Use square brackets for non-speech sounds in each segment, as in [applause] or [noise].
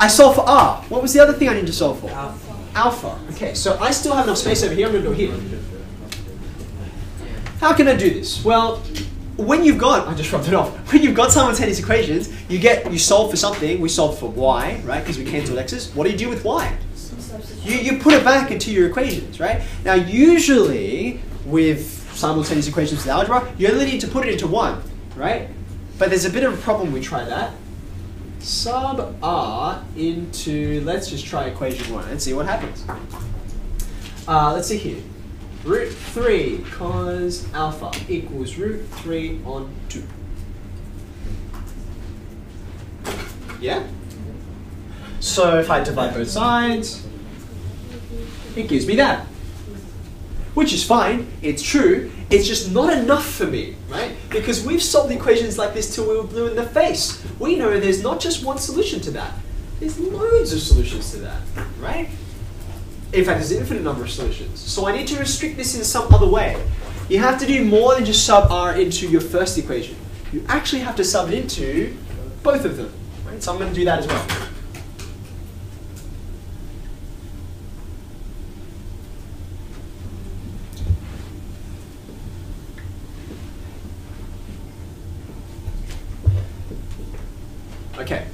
I solve for r. What was the other thing I need to solve for? Alpha. Alpha. Okay, so I still have enough space over here. I'm going to go here. How can I do this? Well, when you've got, I just rubbed it off. When you've got simultaneous equations, you get, you solve for something. We solve for y, right? Because we cancelled x's. What do you do with y? You, you put it back into your equations, right? Now, usually with simultaneous equations with algebra, you only need to put it into one, right? But there's a bit of a problem. We try that. Sub r into, let's just try equation one and see what happens. Uh, let's see here. Root 3 cos alpha equals root 3 on 2. Yeah? So if I divide both sides, it gives me that. Which is fine, it's true, it's just not enough for me, right? Because we've solved equations like this till we were blue in the face. We know there's not just one solution to that. There's loads of solutions to that, right? In fact, there's an infinite number of solutions. So I need to restrict this in some other way. You have to do more than just sub r into your first equation. You actually have to sub it into both of them. Right? So I'm going to do that as well. Okay.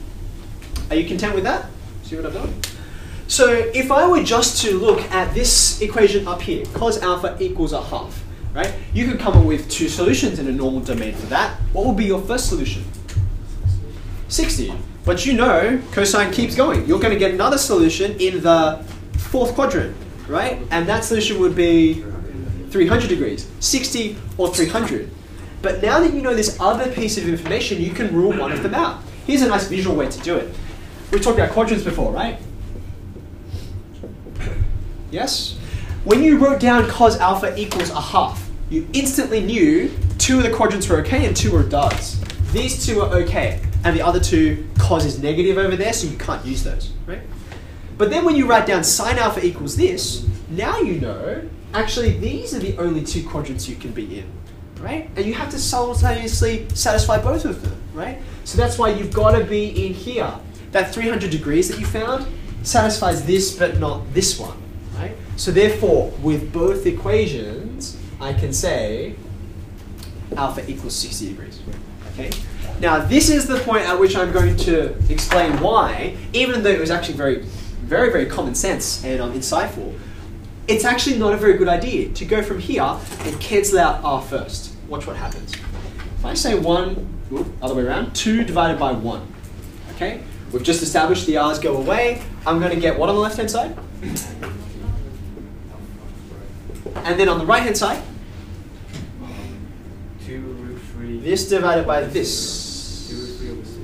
Are you content with that? See what I've done? So if I were just to look at this equation up here, cos alpha equals a half, right? You could come up with two solutions in a normal domain for that. What would be your first solution? 60. But you know cosine keeps going. You're going to get another solution in the fourth quadrant, right? And that solution would be 300 degrees, 60 or 300. But now that you know this other piece of information, you can rule one of them out. Here's a nice visual way to do it. We talked about quadrants before, right? Yes? When you wrote down cos alpha equals a half, you instantly knew two of the quadrants were okay and two were duds. These two are okay, and the other two, cos is negative over there, so you can't use those, right? But then when you write down sine alpha equals this, now you know, actually these are the only two quadrants you can be in, right? And you have to simultaneously satisfy both of them, right? So that's why you've got to be in here. That 300 degrees that you found satisfies this, but not this one. Right? So therefore, with both equations, I can say alpha equals 60 degrees. Okay? Now this is the point at which I'm going to explain why, even though it was actually very, very, very common sense and um, insightful, it's actually not a very good idea to go from here and cancel out r first. Watch what happens. If I say 1, ooh, other way around, 2 divided by 1. Okay? We've just established the r's go away. I'm going to get what on the left-hand side? And then on the right hand side, 2 root 3. this divided by this. 2 root 3 over 6.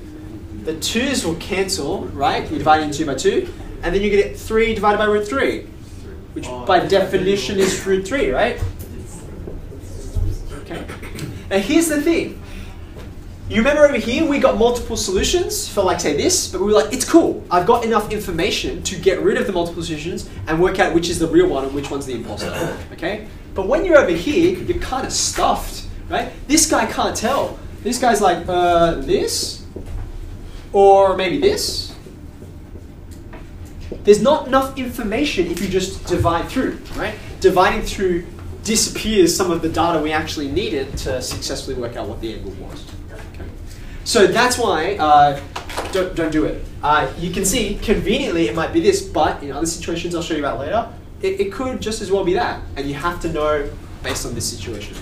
The 2's will cancel, right? You divide into 2 by 2. And then you get 3 divided by root 3, which oh, by definition is root 3, right? Okay. Now here's the thing. You remember over here we got multiple solutions for like say this, but we were like, it's cool. I've got enough information to get rid of the multiple solutions and work out which is the real one and which one's the imposter. [coughs] Okay? But when you're over here, you're kind of stuffed, right? This guy can't tell. This guy's like, uh, this? Or maybe this? There's not enough information if you just divide through, right? Dividing through disappears some of the data we actually needed to successfully work out what the angle was. Okay. So that's why uh, don't, don't do it. Uh, you can see conveniently it might be this, but in other situations I'll show you about later, it, it could just as well be that. And you have to know based on this situation.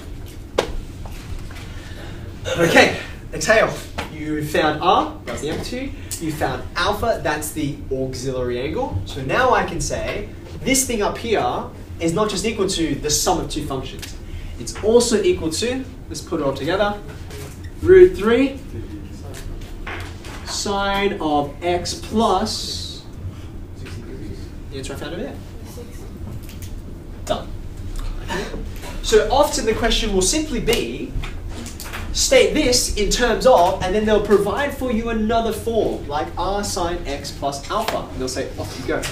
Okay, exhale. You found R, that's the amplitude. You found alpha, that's the auxiliary angle. So now I can say this thing up here is not just equal to the sum of two functions. It's also equal to, let's put it all together, root 3 sine of x plus, the answer I found over there. Done. So often the question will simply be, state this in terms of, and then they'll provide for you another form, like r sine x plus alpha. And they'll say, off you go.